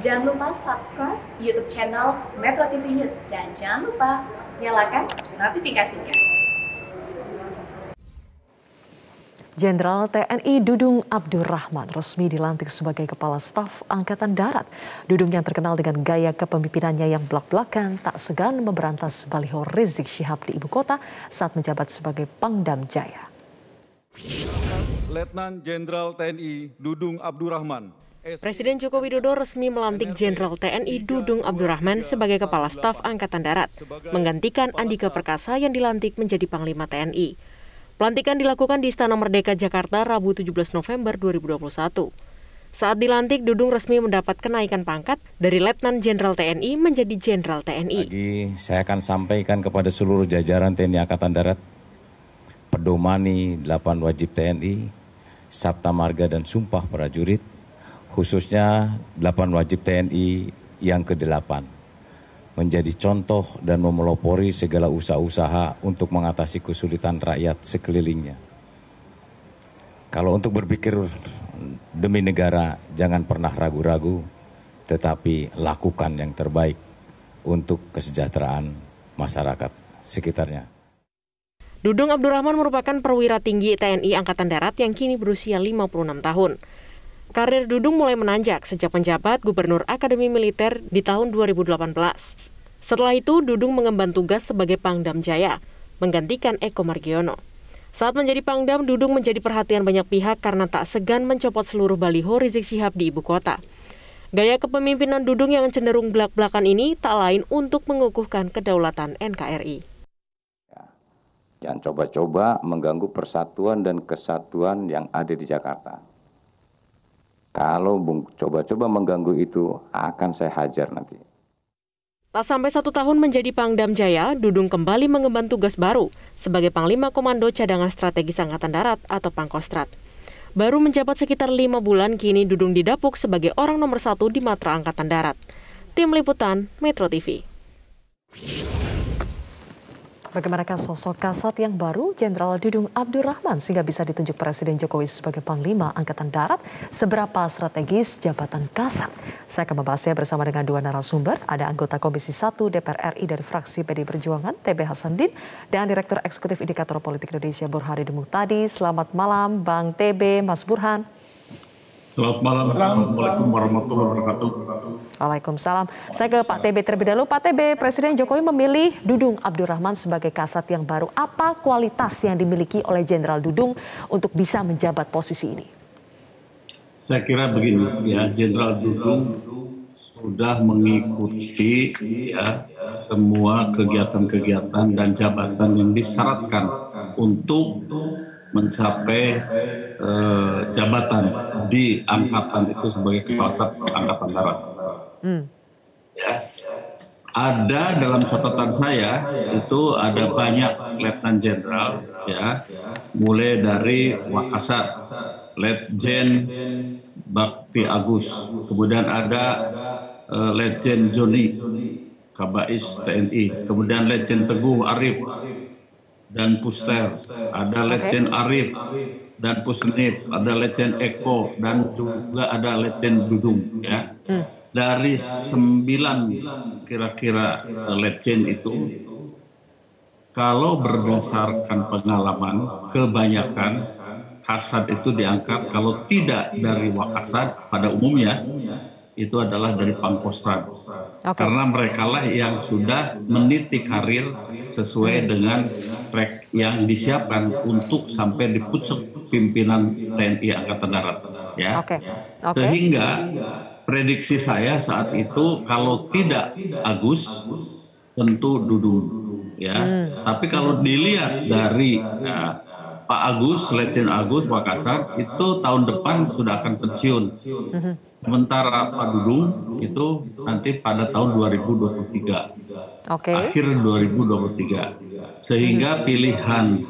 Jangan lupa subscribe YouTube channel Metro TV News dan jangan lupa nyalakan notifikasinya. Jenderal TNI Dudung Abdurrahman resmi dilantik sebagai Kepala Staf Angkatan Darat. Dudung yang terkenal dengan gaya kepemimpinannya yang belak-belakan tak segan memberantas baliho Rizik Syihab di ibu kota saat menjabat sebagai Pangdam Jaya. Letnan Jenderal TNI Dudung Abdurrahman Presiden Joko Widodo resmi melantik Jenderal TNI Dudung Abdurrahman sebagai Kepala Staf Angkatan Darat, menggantikan Andika Perkasa yang dilantik menjadi Panglima TNI. Pelantikan dilakukan di Istana Merdeka Jakarta Rabu 17 November 2021. Saat dilantik, Dudung resmi mendapat kenaikan pangkat dari Letnan Jenderal TNI menjadi Jenderal TNI. Lagi saya akan sampaikan kepada seluruh jajaran TNI Angkatan Darat, pedomani 8 wajib TNI, Sabta Marga dan Sumpah Prajurit, khususnya 8 wajib TNI yang ke-8 menjadi contoh dan memelopori segala usaha-usaha untuk mengatasi kesulitan rakyat sekelilingnya. Kalau untuk berpikir demi negara jangan pernah ragu-ragu, tetapi lakukan yang terbaik untuk kesejahteraan masyarakat sekitarnya. Dudung Abdurrahman merupakan perwira tinggi TNI Angkatan Darat yang kini berusia 56 tahun. Karir Dudung mulai menanjak sejak menjabat Gubernur Akademi Militer di tahun 2018. Setelah itu, Dudung mengemban tugas sebagai Pangdam Jaya, menggantikan Eko Margiono. Saat menjadi Pangdam, Dudung menjadi perhatian banyak pihak karena tak segan mencopot seluruh baliho Rizik Syihab di ibu kota. Gaya kepemimpinan Dudung yang cenderung belak-belakan ini tak lain untuk mengukuhkan kedaulatan NKRI. Jangan coba-coba mengganggu persatuan dan kesatuan yang ada di Jakarta kalau coba-coba mengganggu itu, akan saya hajar nanti. Tak sampai satu tahun menjadi Pangdam Jaya, Dudung kembali mengemban tugas baru sebagai Panglima Komando Cadangan Strategis Angkatan Darat atau Pangkostrat. Baru menjabat sekitar lima bulan, kini Dudung didapuk sebagai orang nomor satu di Matra Angkatan Darat. Tim Liputan, Metro TV. Bagaimanakah sosok kasat yang baru Jenderal Dudung Abdurrahman sehingga bisa ditunjuk Presiden Jokowi sebagai Panglima Angkatan Darat? Seberapa strategis jabatan kasat? Saya akan membahasnya bersama dengan dua narasumber. Ada anggota Komisi 1 DPR RI dari fraksi PD Perjuangan, TB Hasanuddin, dan Direktur Eksekutif Indikator Politik Indonesia Burhani Tadi. Selamat malam Bang TB, Mas Burhan. Selamat malam. Assalamualaikum warahmatullahi wabarakatuh. Waalaikumsalam. Saya ke Pak TB terlebih dahulu. Pak TB, Presiden Jokowi memilih Dudung Abdurrahman sebagai kasat yang baru. Apa kualitas yang dimiliki oleh Jenderal Dudung untuk bisa menjabat posisi ini? Saya kira begini, ya Jenderal Dudung sudah mengikuti ya semua kegiatan-kegiatan dan jabatan yang disyaratkan untuk mencapai uh, jabatan di angkatan itu sebagai kepala staf angkatan darat. Hmm. Ya. Ada dalam catatan saya itu ada banyak letnan jenderal ya, mulai dari Wakasat, Letjen Bakti Agus, kemudian ada uh, Letjen Joni Kabais TNI, kemudian Letjen Teguh Arif, dan Puster, ada Legend Arif dan Pusnif, ada Legend Eko dan juga ada Legend Dudung ya. Hmm. Dari sembilan kira-kira legend itu kalau berdasarkan pengalaman kebanyakan kasat itu diangkat kalau tidak dari wakasat pada umumnya itu adalah dari Pangkostrat. Okay. Karena mereka lah yang sudah meniti karir sesuai dengan track yang disiapkan untuk sampai di pucuk pimpinan TNI Angkatan Darat. Ya. Okay. Okay. Sehingga prediksi saya saat itu kalau tidak Agus tentu Dudung ya. Hmm. Tapi kalau dilihat dari ya, Pak Agus, Legend Agus Makassar itu tahun depan sudah akan pensiun. Hmm. Sementara Pak Dudung itu nanti pada tahun 2023. Okay. Akhir 2023. Sehingga pilihan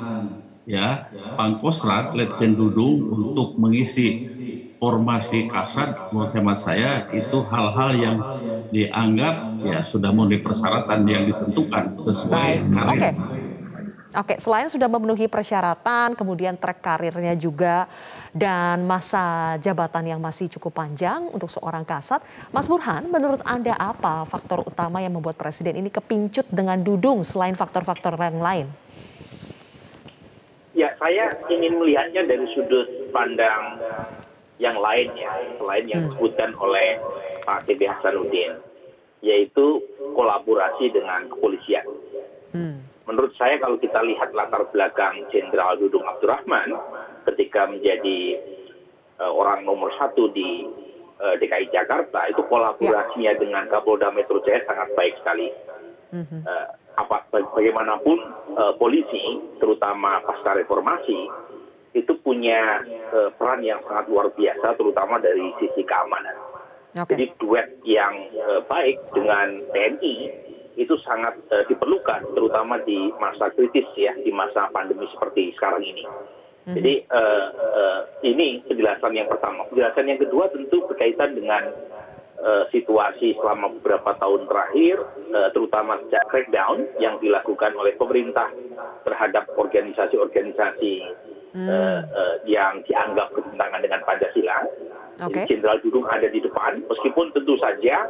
ya Pangkostrat Letjen Dudung untuk mengisi formasi kasat menurut hemat saya itu hal-hal yang dianggap ya sudah memenuhi persyaratan yang ditentukan sesuai karir. Okay. Oke, selain sudah memenuhi persyaratan, kemudian track karirnya juga, dan masa jabatan yang masih cukup panjang untuk seorang kasat, Mas Burhan, menurut Anda apa faktor utama yang membuat Presiden ini kepincut dengan Dudung selain faktor-faktor yang lain? Ya, saya ingin melihatnya dari sudut pandang yang lain ya, selain yang hmm. disebutkan oleh Pak TB Hasanuddin, yaitu kolaborasi dengan kepolisian. Hmm menurut saya kalau kita lihat latar belakang Jenderal Dudung Abdurrahman ketika menjadi uh, orang nomor satu di uh, eh, DKI Jakarta itu kolaborasinya ya. dengan Kapolda Metro Jaya sangat baik sekali. Uh, apa bagaimanapun uh, polisi terutama pasca reformasi itu punya uh, peran yang sangat luar biasa terutama dari sisi keamanan. Okay. Jadi duet yang uh, baik dengan TNI itu sangat uh, diperlukan terutama di masa kritis ya di masa pandemi seperti sekarang ini. Hmm. Jadi uh, uh, ini penjelasan yang pertama. Penjelasan yang kedua tentu berkaitan dengan uh, situasi selama beberapa tahun terakhir, uh, terutama sejak crackdown yang dilakukan oleh pemerintah terhadap organisasi-organisasi yang dianggap bertentangan dengan Pancasila. Okay. Jenderal Dudung ada di depan, meskipun tentu saja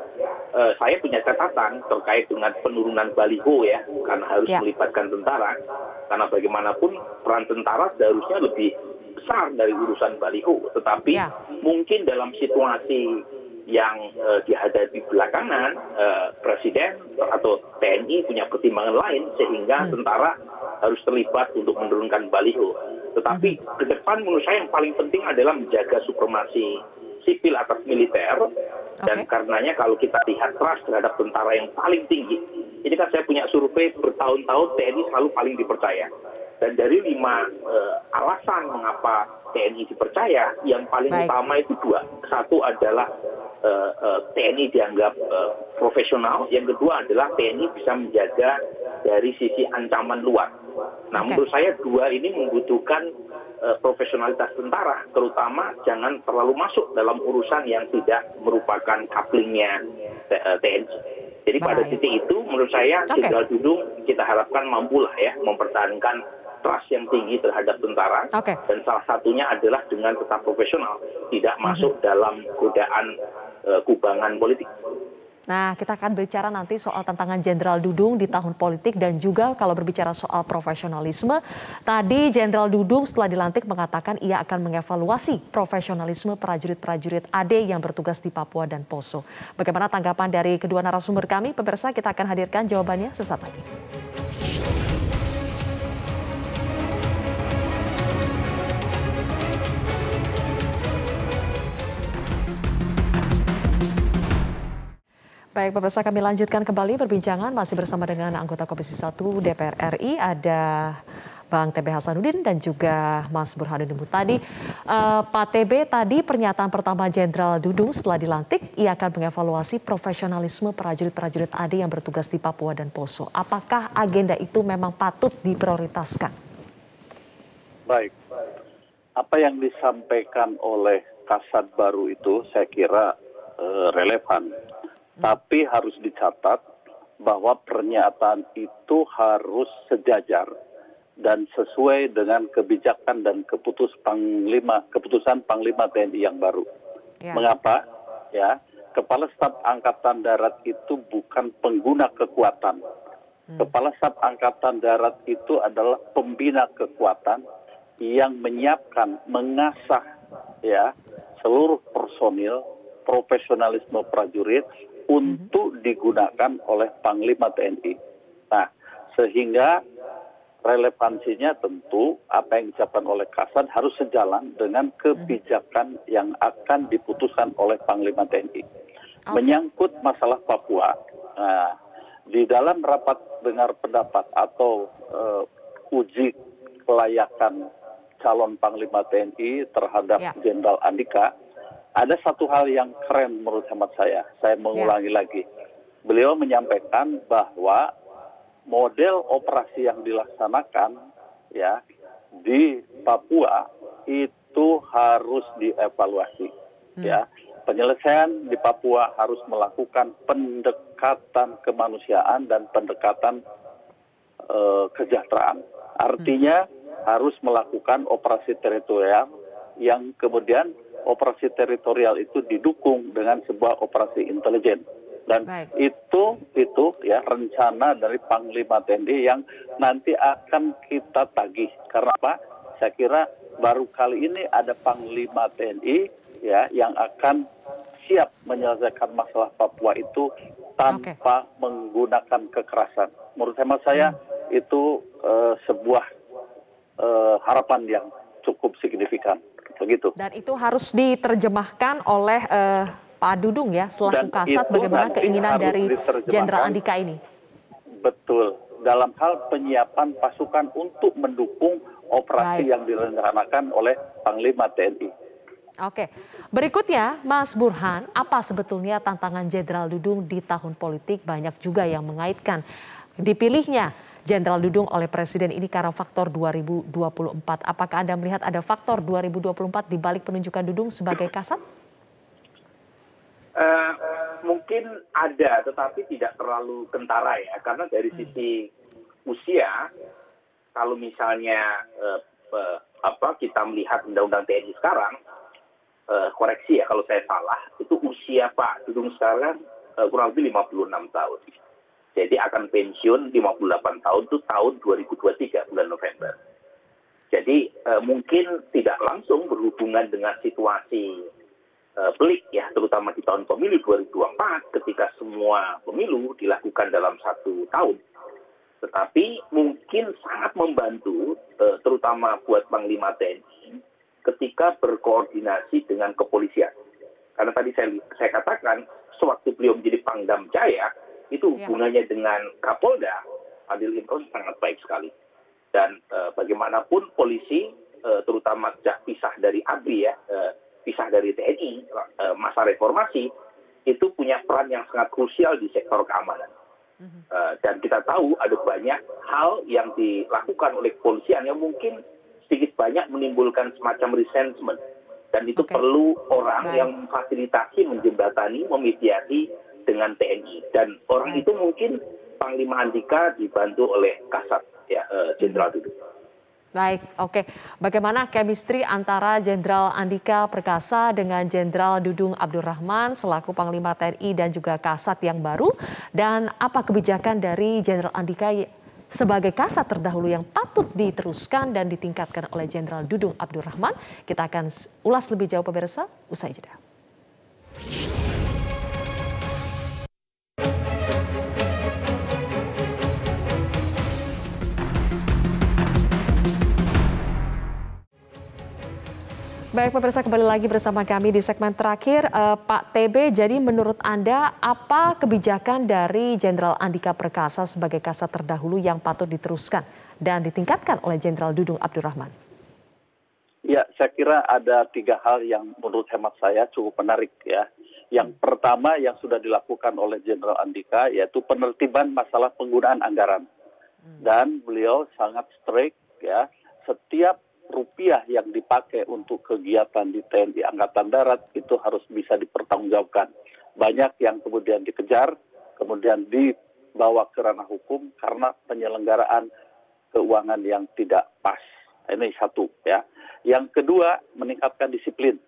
uh, saya punya catatan terkait dengan penurunan baliho ya, karena harus yeah. melibatkan tentara. Karena bagaimanapun peran tentara seharusnya lebih besar dari urusan baliho, tetapi yeah. mungkin dalam situasi yang uh, dihadapi belakangan, uh, Presiden atau TNI punya pertimbangan lain sehingga hmm. tentara harus terlibat untuk menurunkan baliho. Tetapi ke depan menurut saya yang paling penting adalah menjaga supremasi sipil atas militer. Dan karenanya kalau kita lihat trust terhadap tentara yang paling tinggi ini kan saya punya survei bertahun-tahun TNI selalu paling dipercaya. Dan dari lima uh, alasan mengapa TNI dipercaya yang paling Baik. utama itu dua. Satu adalah uh, uh, TNI dianggap profesional. Yang kedua adalah TNI bisa menjaga dari sisi ancaman luar nah okay. menurut saya dua ini membutuhkan uh, profesionalitas tentara, terutama jangan terlalu masuk dalam urusan yang tidak merupakan couplingnya TNI. Eh, Jadi Bahaya. pada titik itu menurut saya okay. Jenderal Dudung kita harapkan mampulah ya mempertahankan trust yang tinggi terhadap tentara okay. dan salah satunya adalah dengan tetap profesional, tidak masuk uh -huh. dalam godaan uh, kubangan politik. Nah, kita akan berbicara nanti soal tantangan Jenderal Dudung di tahun politik dan juga kalau berbicara soal profesionalisme. Tadi Jenderal Dudung setelah dilantik mengatakan ia akan mengevaluasi profesionalisme prajurit-prajurit AD yang bertugas di Papua dan Poso. Bagaimana tanggapan dari kedua narasumber kami? Pemirsa, kita akan hadirkan jawabannya sesaat lagi. Baik, pemirsa kami lanjutkan kembali perbincangan masih bersama dengan anggota Komisi 1 DPR RI ada Bang TB Hasanuddin dan juga Mas Burhanuddin Mutadi. Uh, Pak TB tadi pernyataan pertama Jenderal Dudung setelah dilantik, ia akan mengevaluasi profesionalisme prajurit-prajurit AD yang bertugas di Papua dan Poso. Apakah agenda itu memang patut diprioritaskan? Baik, apa yang disampaikan oleh Kasat baru itu saya kira uh, relevan tapi harus dicatat bahwa pernyataan itu harus sejajar dan sesuai dengan kebijakan dan keputus Panglima, keputusan Panglima TNI yang baru. Ya. Mengapa? Ya, Kepala Staf Angkatan Darat itu bukan pengguna kekuatan. Hmm. Kepala Staf Angkatan Darat itu adalah pembina kekuatan yang menyiapkan, mengasah ya seluruh personil, profesionalisme prajurit untuk digunakan oleh Panglima TNI. Nah, sehingga relevansinya tentu apa yang diucapkan oleh Kasat harus sejalan dengan kebijakan yang akan diputuskan oleh Panglima TNI. Okay. Menyangkut masalah Papua, nah, di dalam rapat dengar pendapat atau uh, uji kelayakan calon Panglima TNI terhadap ya. Jenderal yeah. Andika, ada satu hal yang keren menurut hemat saya. Saya mengulangi ya. lagi. Beliau menyampaikan bahwa model operasi yang dilaksanakan ya di Papua itu harus dievaluasi. Hmm. Ya, penyelesaian di Papua harus melakukan pendekatan kemanusiaan dan pendekatan uh, kesejahteraan. Artinya harus melakukan operasi teritorial yang kemudian operasi teritorial itu didukung dengan sebuah operasi intelijen dan Baik. itu itu ya rencana dari Panglima TNI yang nanti akan kita tagih karena apa? Saya kira baru kali ini ada Panglima TNI ya yang akan siap menyelesaikan masalah Papua itu tanpa menggunakan kekerasan. Menurut hemat saya itu eh, sebuah eh, harapan yang cukup signifikan begitu. Dan itu harus diterjemahkan oleh eh, Pak Dudung ya selaku Dan kasat bagaimana keinginan dari. Jenderal Andika ini. Betul. Dalam hal penyiapan pasukan untuk mendukung operasi Baik. yang direncanakan oleh Panglima TNI. Oke, berikutnya Mas Burhan, apa sebetulnya tantangan Jenderal Dudung di tahun politik? Banyak juga yang mengaitkan dipilihnya Jenderal Dudung oleh Presiden ini karena faktor 2024. Apakah Anda melihat ada faktor 2024 di balik penunjukan Dudung sebagai kasat? Eh, mungkin ada, tetapi tidak terlalu kentara ya, karena dari Hmm. sisi usia, kalau misalnya eh, eh, apa kita melihat undang-undang TNI sekarang, eh, koreksi ya kalau saya salah, itu usia Pak Dudung sekarang eh, kurang lebih 56 tahun. Jadi akan pensiun 58 tahun itu tahun 2023 bulan November. Jadi eh, mungkin tidak langsung berhubungan dengan situasi eh, pelik ya, terutama di tahun pemilu 2024 ketika semua pemilu dilakukan dalam satu tahun. Tetapi mungkin sangat membantu, eh, terutama buat Panglima TNI, ketika berkoordinasi dengan kepolisian. Karena tadi saya, saya katakan, sewaktu beliau menjadi Pangdam Jaya, itu Ya. hubungannya dengan Kapolda, Adil Imron sangat baik sekali. Dan eh, bagaimanapun polisi, eh, terutama sejak pisah dari ABRI ya, eh, pisah dari TNI, eh, masa reformasi, itu punya peran yang sangat krusial di sektor keamanan. Eh, dan kita tahu ada banyak hal yang dilakukan oleh kepolisian yang mungkin sedikit banyak menimbulkan semacam resentment. Dan itu Oke. perlu orang Baik. yang memfasilitasi, menjembatani, memediasi dengan TNI. Dan orang itu mungkin Panglima Andika dibantu oleh Kasat ya eh, Jenderal Dudung. Baik, oke. Bagaimana chemistry antara Jenderal Andika Perkasa dengan Jenderal Dudung Abdurrahman selaku Panglima TNI dan juga Kasat yang baru? Dan apa kebijakan dari Jenderal Andika sebagai Kasat terdahulu yang patut diteruskan dan ditingkatkan oleh Jenderal Dudung Abdurrahman? Kita akan ulas lebih jauh pemirsa, usai jeda. Baik pemirsa kembali lagi bersama kami di segmen terakhir. Eh, Pak TB, jadi menurut Anda apa kebijakan dari Jenderal Andika Perkasa sebagai kasat terdahulu yang patut diteruskan dan ditingkatkan oleh Jenderal Dudung Abdurrahman? Ya, saya kira ada tiga hal yang menurut hemat saya cukup menarik ya. Yang pertama yang sudah dilakukan oleh Jenderal Andika yaitu penertiban masalah penggunaan anggaran. Dan beliau sangat strict ya, setiap rupiah yang dipakai untuk kegiatan di TNI Angkatan Darat itu harus bisa dipertanggungjawabkan. Banyak yang kemudian dikejar, kemudian dibawa ke ranah hukum karena penyelenggaraan keuangan yang tidak pas. Ini satu ya. Yang kedua, meningkatkan disiplin.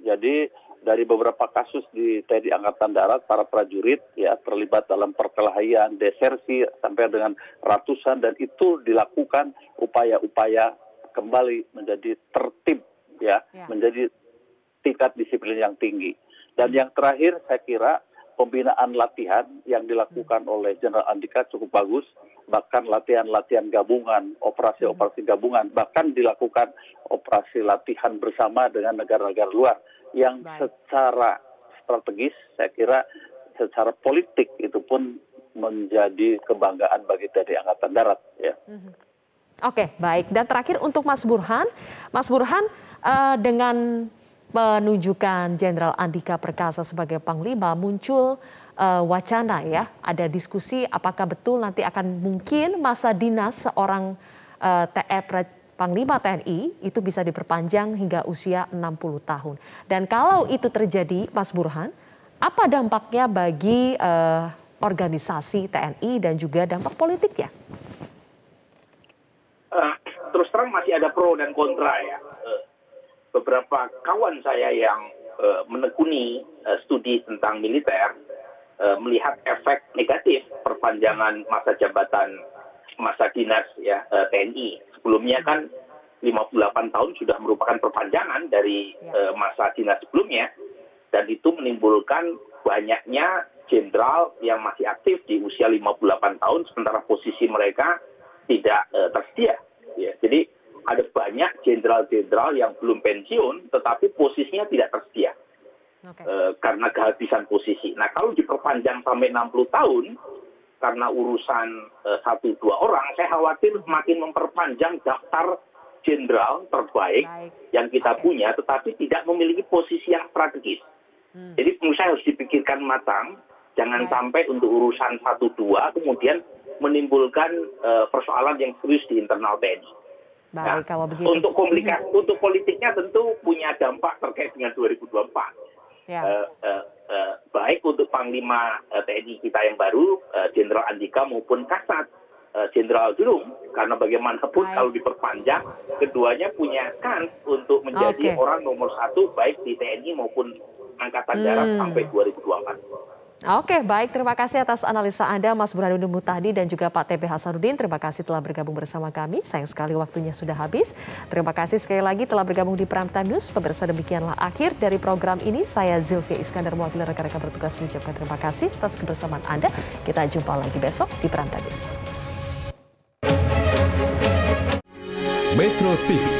Jadi dari beberapa kasus di TNI Angkatan Darat, para prajurit ya terlibat dalam perkelahian, desersi sampai dengan ratusan dan itu dilakukan upaya-upaya kembali menjadi tertib ya, Ya. menjadi tingkat disiplin yang tinggi. Dan yang terakhir saya kira pembinaan latihan yang dilakukan oleh Jenderal Andika cukup bagus, bahkan latihan-latihan gabungan, operasi-operasi gabungan, bahkan dilakukan operasi latihan bersama dengan negara-negara luar yang Baik. secara strategis saya kira secara politik itu pun menjadi kebanggaan bagi TNI Angkatan Darat ya. Oke, baik. Dan terakhir untuk Mas Burhan, Mas Burhan eh, dengan penunjukan Jenderal Andika Perkasa sebagai Panglima muncul eh, wacana ya, ada diskusi apakah betul nanti akan mungkin masa dinas seorang eh, TE Panglima TNI itu bisa diperpanjang hingga usia 60 tahun. Dan kalau itu terjadi, Mas Burhan, apa dampaknya bagi eh, organisasi TNI dan juga dampak politiknya? Eh, terus terang masih ada pro dan kontra ya. Uh, beberapa kawan saya yang uh, menekuni uh, studi tentang militer uh, melihat efek negatif perpanjangan masa jabatan masa dinas ya uh, TNI. Sebelumnya kan 58 tahun sudah merupakan perpanjangan dari uh, masa dinas sebelumnya dan itu menimbulkan banyaknya jenderal yang masih aktif di usia 58 tahun sementara posisi mereka tidak uh, tersedia. Ya, jadi ada banyak jenderal-jenderal yang belum pensiun tetapi posisinya tidak tersedia okay. uh, karena kehabisan posisi. Nah kalau diperpanjang sampai 60 tahun karena urusan uh, satu dua orang, saya khawatir makin memperpanjang daftar jenderal terbaik Baik. yang kita okay. punya, tetapi tidak memiliki posisi yang strategis. Hmm. Jadi menurut saya harus dipikirkan matang Jangan Baik. sampai untuk urusan satu dua kemudian menimbulkan uh, persoalan yang serius di internal TNI. Baik, nah, kalau begitu. Untuk komunikasi, hmm. untuk politiknya tentu punya dampak terkait dengan 2024. Ya. Uh, uh, uh, baik untuk Panglima uh, TNI kita yang baru, Jenderal uh, Andika maupun Kasat Jenderal uh, Durung, karena bagaimanapun baik. kalau diperpanjang, keduanya punya kans untuk menjadi okay. orang nomor satu baik di TNI maupun Angkatan Darat hmm. sampai 2024. Oke, baik. Terima kasih atas analisa Anda, Mas Burhanuddin Mutahdi dan juga Pak TP Hasanuddin. Terima kasih telah bergabung bersama kami. Sayang sekali waktunya sudah habis. Terima kasih sekali lagi telah bergabung di Prime Time News. Pemirsa demikianlah akhir dari program ini. Saya Zilvia Iskandar mewakili rekan-rekan bertugas mengucapkan terima kasih atas kebersamaan Anda. Kita jumpa lagi besok di Prime Time News. Metro TV